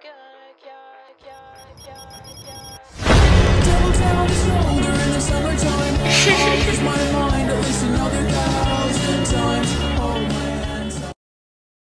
Skirt, yeah.